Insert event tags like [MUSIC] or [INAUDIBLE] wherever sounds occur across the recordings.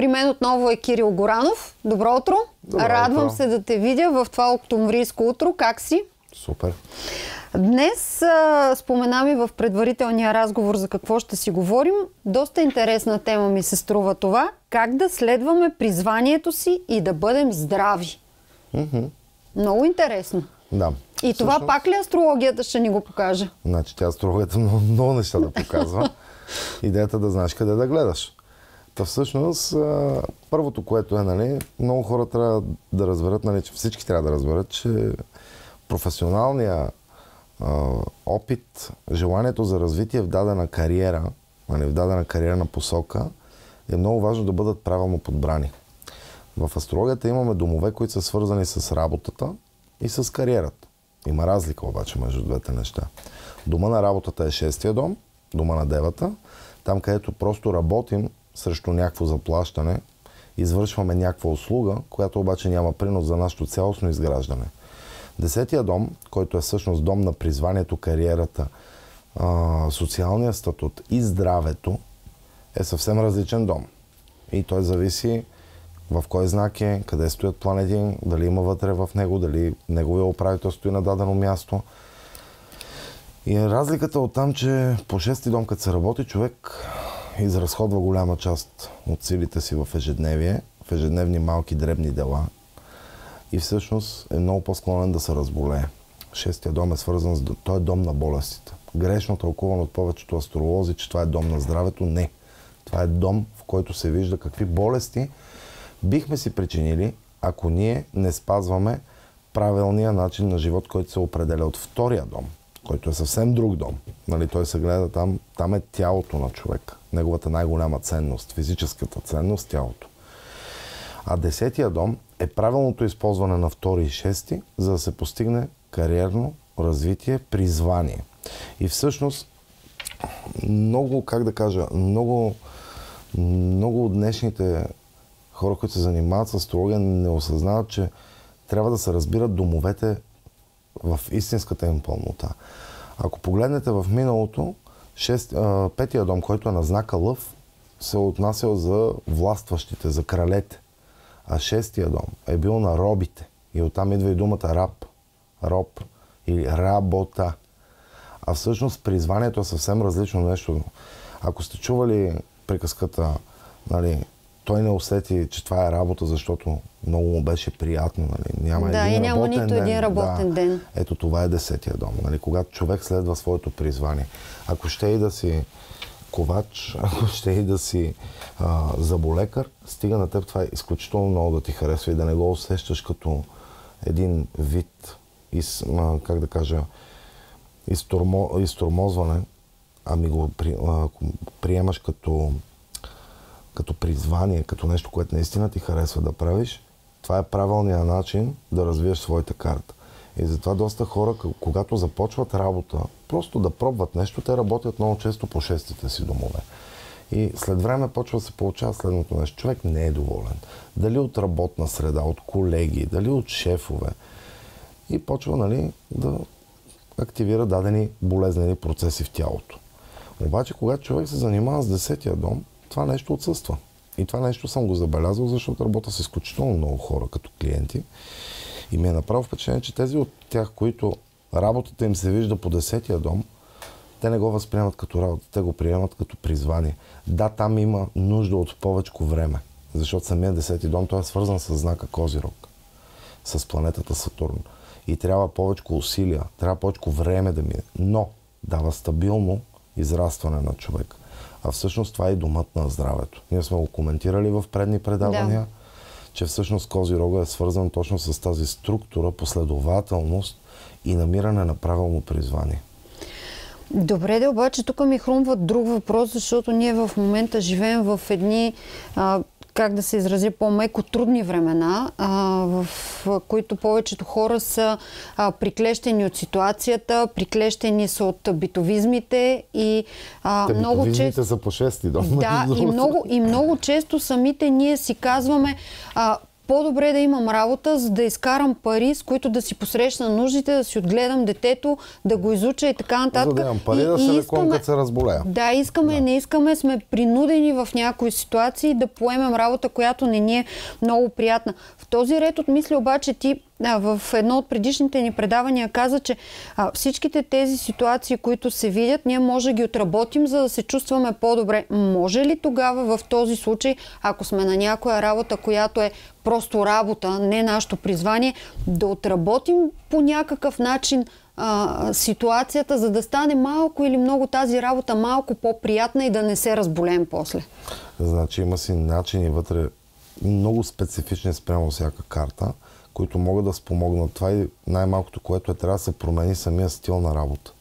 При мен отново е Кирил Горанов. Добро утро. Добро Радвам утро. се да те видя в това октомврийско утро. Как си? Супер. Днес а, споменам и в предварителния разговор за какво ще си говорим. Доста интересна тема ми се струва това. Как да следваме призванието си и да бъдем здрави. Много интересно. Да. И това Всъщност, пак ли астрологията ще ни го покаже? Значи тя астрологията [LAUGHS] много, много неща да показва. Идеята да знаеш къде да гледаш. Та всъщност, първото, което е, нали, много хора трябва да разберат, нали, че всички трябва да разберат, че професионалния опит, желанието за развитие в дадена кариера, нали, в дадена кариерна посока, е много важно да бъдат правилно подбрани. В астрологията имаме домове, които са свързани с работата и с кариерата. Има разлика обаче между двете неща. Дома на работата е шестия дом, дома на девата, там където просто работим срещу някакво заплащане, извършваме някаква услуга, която обаче няма принос за нашето цялостно изграждане. Десетия дом, който е всъщност дом на призванието, кариерата, социалния статут и здравето, е съвсем различен дом. И той зависи в кой знак е, къде стоят планети, дали има вътре в него, дали неговия управител стои на дадено място. И разликата от там, че по шести дом, като се работи, човек изразходва голяма част от силите си в ежедневие, в ежедневни малки дребни дела и всъщност е много по-склонен да се разболее. Шестия дом е свързан с... Той е дом на болестите. Грешно тълкуван от повечето астролози, че това е дом на здравето. Не. Това е дом, в който се вижда какви болести бихме си причинили, ако ние не спазваме правилния начин на живот, който се определя от втория дом, който е съвсем друг дом. Нали, той се гледа там, там е тялото на човека. Неговата най-голяма ценност, физическата ценност, тялото. А десетия дом е правилното използване на втори и шести, за да се постигне кариерно развитие, призвание. И всъщност много, как да кажа, много, много от днешните хора, които се занимават с астрология, не осъзнават, че трябва да се разбират домовете в истинската им пълнота. Ако погледнете в миналото, шест, а, петия дом, който е на знака Лъв, се отнасял за властващите, за кралете. А шестия дом е бил на робите. И оттам идва и думата раб, роб или работа. А всъщност призванието е съвсем различно нещо. Ако сте чували приказката, нали, той не усети, че това е работа, защото много му беше приятно. Нали. Няма Да, един и няма нито ден. един работен да. ден. Ето това е десетия дом. Нали. Когато човек следва своето призвание. Ако ще и да си ковач, [LAUGHS] ако ще и да си а, заболекар, стига на теб това е изключително много да ти харесва и да не го усещаш като един вид, из, а, как да кажа, изтурмо, изтормозване, ами го при, а, приемаш като, като призвание, като нещо, което наистина ти харесва да правиш, това е правилният начин да развиеш своята карта. И затова доста хора, когато започват работа, просто да пробват нещо, те работят много често по шестите си домове. И след време почва да се получава следното нещо. Човек не е доволен. Дали от работна среда, от колеги, дали от шефове. И почва нали, да активира дадени болезнени процеси в тялото. Обаче, когато човек се занимава с десетия дом, това нещо отсъства. И това нещо съм го забелязал, защото работя с изключително много хора като клиенти. И ми е направо впечатление, че тези от тях, които работата им се вижда по десетия дом, те не го възприемат като работа, те го приемат като призвание. Да, там има нужда от повече време, защото самия десети дом той е свързан с знака Козирог, с планетата Сатурн. И трябва повече усилия, трябва повече време да мине. Но дава стабилно израстване на човек. А всъщност това е и домът на здравето. Ние сме го коментирали в предни предавания, Да. че всъщност Козирога е свързан точно с тази структура, последователност и намиране на правилно призвание. Добре, да, обаче тук ми хрумва друг въпрос, защото ние в момента живеем в едни, а, как да се изрази по-меко, трудни времена, в които повечето хора са приклещени от ситуацията, приклещени са от битовизмите и Те много често... са по шести дом. Да, [LAUGHS] и много, и много често самите ние си казваме, по-добре да имам работа, за да изкарам пари, с които да си посрещна нуждите, да си отгледам детето, да го изуча и така нататък. За да имам пари, и, да се лекувам, като се разболея. Да, искаме, да. не искаме, сме принудени в някои ситуации да поемем работа, която не ни е много приятна. В този ред от мисли обаче ти да, в едно от предишните ни предавания каза, че а, всичките тези ситуации, които се видят, ние може да ги отработим, за да се чувстваме по-добре. Може ли тогава в този случай, ако сме на някоя работа, която е просто работа, не нашето призвание, да отработим по някакъв начин а, ситуацията, за да стане малко или много тази работа малко по-приятна и да не се разболеем после? Значи има си начини вътре много специфични спрямо всяка карта които могат да спомогнат. Това е най-малкото, което е трябва да се промени самия стил на работа.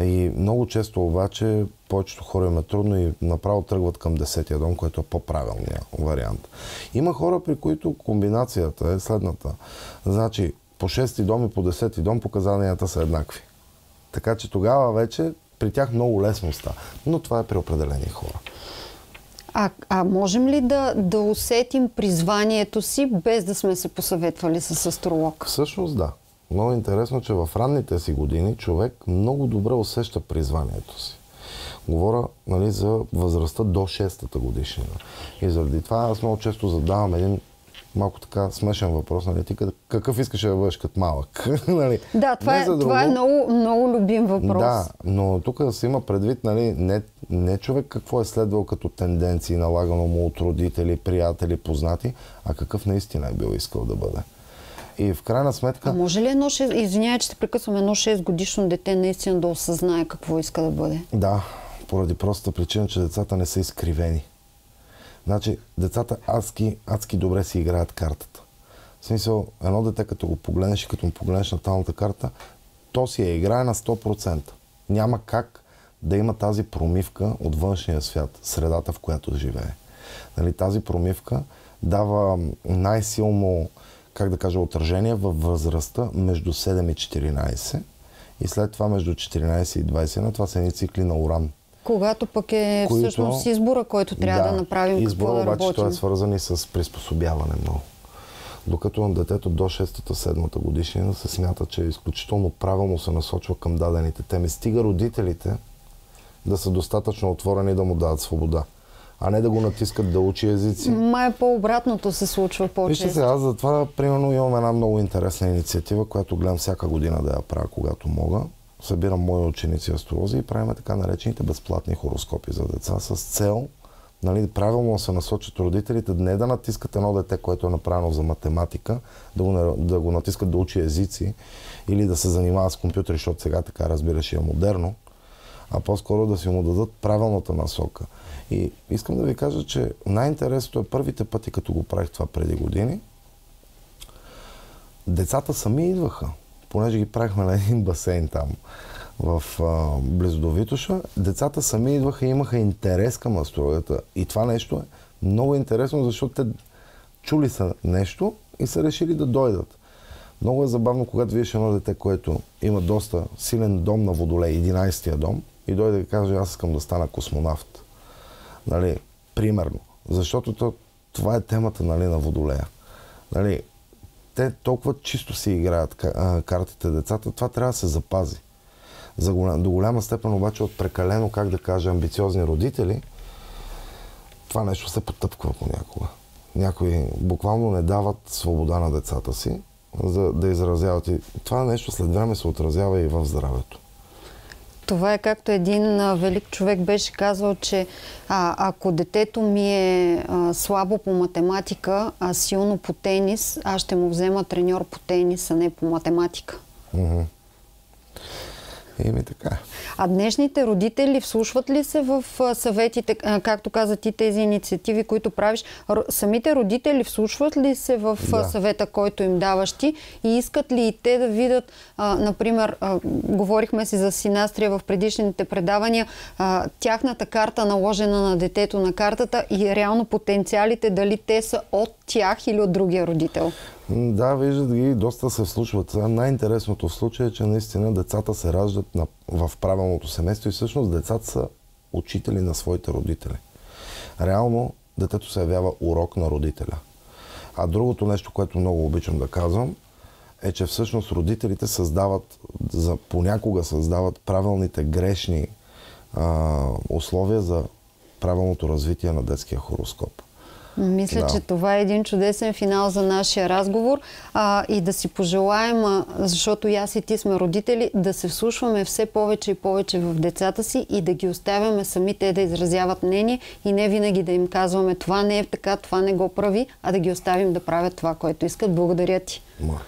И много често обаче повечето хора им е трудно и направо тръгват към десетия дом, което е по-правилният вариант. Има хора, при които комбинацията е следната. Значи, по шести дом и по десети дом показанията са еднакви. Така че тогава вече при тях много лесно става. Но това е при определени хора. А, а можем ли да, да усетим призванието си, без да сме се посъветвали с астролог? Всъщност да. Много интересно, че в ранните си години човек много добре усеща призванието си. Говоря нали, за възрастта до 6-та годишнина. И заради това аз много често задавам един малко така смешен въпрос, нали? Ти какъв искаш да бъдеш като малък? [LAUGHS] нали? Да, това, е, това е много, много любим въпрос. Да, но тук да се има предвид, нали, не, не човек какво е следвал като тенденции, налагано му от родители, приятели, познати, а какъв наистина е бил искал да бъде. И в крайна сметка... А може ли едно 6... Извинявай, че се прекъсвам. Едно 6 годишно дете наистина да осъзнае какво иска да бъде? Да, поради простата причина, че децата не са изкривени. Значи, децата адски, адски добре си играят картата. В смисъл, едно дете, като го погледнеш и като му погледнеш на талната карта, то си я играе на 100%. Няма как да има тази промивка от външния свят, средата, в която живее. Нали, тази промивка дава най-силно, как да кажа, отражение във възрастта между 7 и 14 и след това между 14 и 20 на това са едни цикли на уран. Когато пък е които, всъщност избора, който трябва да, да направим, избора, какво да обаче работим. той е свързан и с приспособяване много. Докато на детето до 6-7 годишнина се смята, че е изключително правилно се насочва към дадените теми. Стига родителите да са достатъчно отворени да му дадат свобода а не да го натискат да учи езици. Май по-обратното се случва по-често. Вижте се, аз затова, примерно, имам една много интересна инициатива, която гледам всяка година да я правя, когато мога събирам мои ученици астролози и правим така наречените безплатни хороскопи за деца с цел нали, правилно се насочат родителите, не да натискат едно дете, което е направено за математика, да го, да го натискат да учи езици или да се занимава с компютри, защото сега така разбираш е модерно, а по-скоро да си му дадат правилната насока. И искам да ви кажа, че най-интересното е първите пъти, като го правих това преди години, децата сами идваха понеже ги правихме на един басейн там в а, близо до Витоша, децата сами идваха и имаха интерес към астрологията. И това нещо е много интересно, защото те чули са нещо и са решили да дойдат. Много е забавно, когато видиш едно дете, което има доста силен дом на Водолей, 11-тия дом, и дойде да каже, аз искам да стана космонавт. Нали, примерно. Защото то, това е темата нали, на Водолея. Нали, те толкова чисто си играят картите децата, това трябва да се запази. За голям, до голяма степен обаче от прекалено, как да кажа, амбициозни родители, това нещо се потъпква понякога. Някои буквално не дават свобода на децата си, за да изразяват. И това нещо след време се отразява и в здравето. Това е както един велик човек беше казал, че а, ако детето ми е а, слабо по математика, а силно по тенис, аз ще му взема треньор по тенис, а не по математика. Mm-hmm. Еми така. А днешните родители вслушват ли се в съветите, както каза ти, тези инициативи, които правиш? Самите родители вслушват ли се в да. съвета, който им даваш ти и искат ли и те да видят, а, например, а, говорихме си за синастрия в предишните предавания, а, тяхната карта наложена на детето на картата и реално потенциалите, дали те са от тях или от другия родител? Да, виждат ги, доста се случват. Най-интересното в случая е, че наистина децата се раждат на, в правилното семейство и всъщност децата са учители на своите родители. Реално детето се явява урок на родителя. А другото нещо, което много обичам да казвам, е, че всъщност родителите създават, за, понякога създават правилните грешни а, условия за правилното развитие на детския хороскоп. Мисля, да. че това е един чудесен финал за нашия разговор а, и да си пожелаем, а, защото и аз и ти сме родители, да се вслушваме все повече и повече в децата си и да ги оставяме сами те да изразяват мнение и не винаги да им казваме това не е така, това не го прави, а да ги оставим да правят това, което искат. Благодаря ти. Ма.